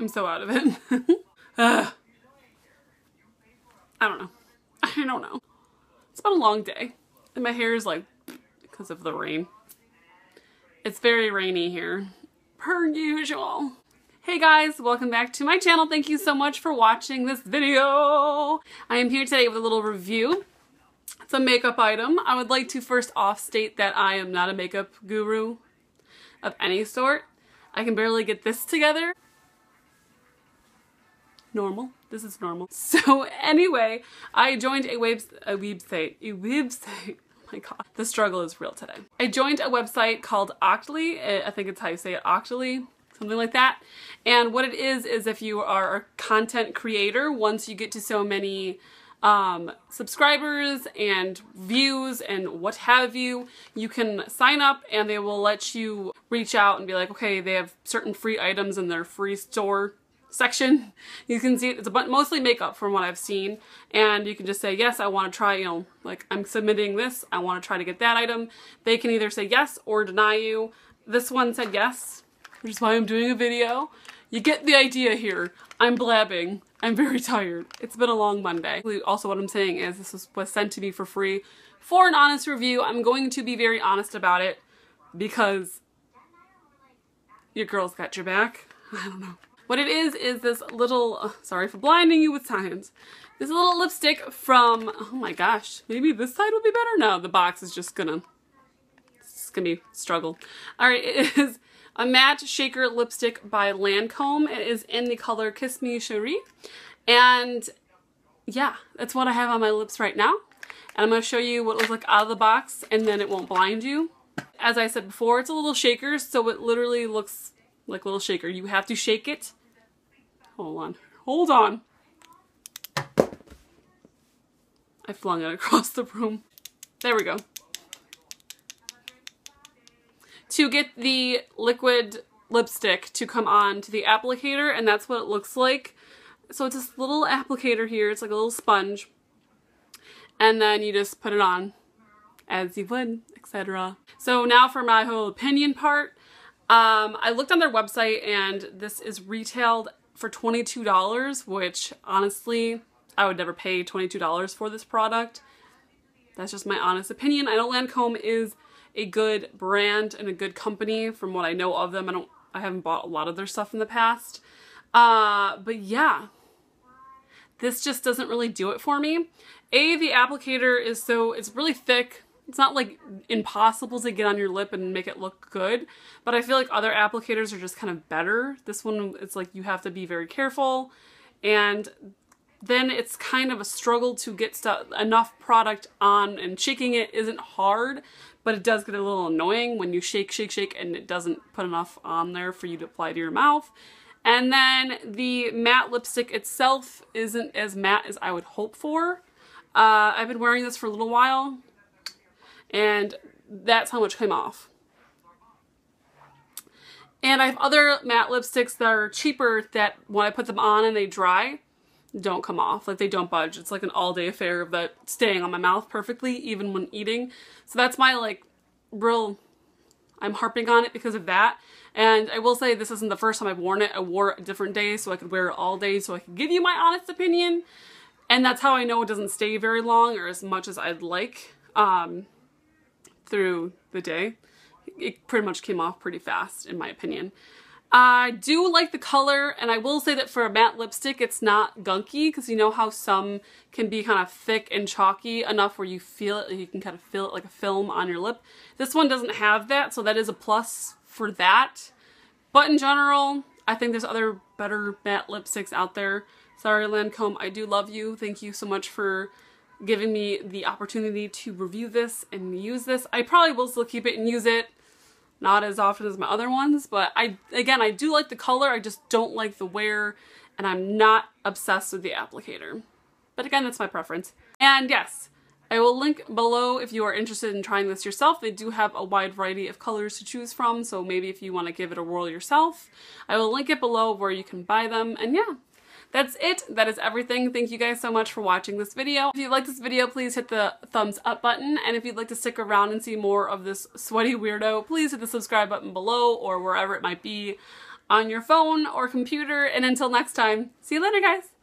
I'm so out of it. I don't know. I don't know. It's been a long day. And my hair is like, because of the rain. It's very rainy here, per usual. Hey guys, welcome back to my channel. Thank you so much for watching this video. I am here today with a little review. It's a makeup item. I would like to first off state that I am not a makeup guru of any sort. I can barely get this together. Normal. This is normal. So anyway, I joined a, web a website. A website. Oh my god. The struggle is real today. I joined a website called Octoly. I think it's how you say it. Octoly something like that. And what it is, is if you are a content creator, once you get to so many um, subscribers and views and what have you, you can sign up and they will let you reach out and be like, okay, they have certain free items in their free store section. You can see it's a mostly makeup from what I've seen. And you can just say, yes, I want to try, you know, like I'm submitting this. I want to try to get that item. They can either say yes or deny you. This one said yes, which is why I'm doing a video. You get the idea here. I'm blabbing. I'm very tired. It's been a long Monday. Also what I'm saying is this was sent to me for free for an honest review. I'm going to be very honest about it because your girl's got your back. I don't know. What it is, is this little, uh, sorry for blinding you with science, this little lipstick from, oh my gosh, maybe this side will be better? No, the box is just gonna, it's gonna be struggle. All right, it is a matte shaker lipstick by Lancome. It is in the color Kiss Me Cherie. And yeah, that's what I have on my lips right now. And I'm to show you what it looks like out of the box and then it won't blind you. As I said before, it's a little shaker, so it literally looks like a little shaker. You have to shake it. Hold on. Hold on. I flung it across the room. There we go to get the liquid lipstick to come on to the applicator and that's what it looks like. So it's this little applicator here, it's like a little sponge. And then you just put it on as you would, etc. So now for my whole opinion part. Um, I looked on their website and this is retailed for $22, which honestly, I would never pay $22 for this product. That's just my honest opinion. I know Lancome is a good brand and a good company from what I know of them. I don't I haven't bought a lot of their stuff in the past. Uh, but yeah, this just doesn't really do it for me. A, the applicator is so, it's really thick. It's not like impossible to get on your lip and make it look good, but I feel like other applicators are just kind of better. This one, it's like you have to be very careful and then it's kind of a struggle to get stuff enough product on and shaking it isn't hard but it does get a little annoying when you shake shake shake and it doesn't put enough on there for you to apply to your mouth and then the matte lipstick itself isn't as matte as I would hope for uh, I've been wearing this for a little while and that's how much came off and I have other matte lipsticks that are cheaper that when I put them on and they dry don't come off. Like they don't budge. It's like an all day affair of that staying on my mouth perfectly even when eating. So that's my like real, I'm harping on it because of that. And I will say this isn't the first time I've worn it. I wore it a different day so I could wear it all day so I could give you my honest opinion. And that's how I know it doesn't stay very long or as much as I'd like um, through the day. It pretty much came off pretty fast in my opinion. I do like the color, and I will say that for a matte lipstick, it's not gunky, because you know how some can be kind of thick and chalky enough where you feel it, you can kind of feel it like a film on your lip. This one doesn't have that, so that is a plus for that. But in general, I think there's other better matte lipsticks out there. Sorry, Lancome, I do love you. Thank you so much for giving me the opportunity to review this and use this. I probably will still keep it and use it not as often as my other ones, but I, again, I do like the color, I just don't like the wear, and I'm not obsessed with the applicator. But again, that's my preference. And yes, I will link below if you are interested in trying this yourself. They do have a wide variety of colors to choose from, so maybe if you want to give it a whirl yourself, I will link it below where you can buy them. And yeah, that's it. That is everything. Thank you guys so much for watching this video. If you like this video, please hit the thumbs up button. And if you'd like to stick around and see more of this sweaty weirdo, please hit the subscribe button below or wherever it might be. on your phone or computer. And until next time, see you later, guys.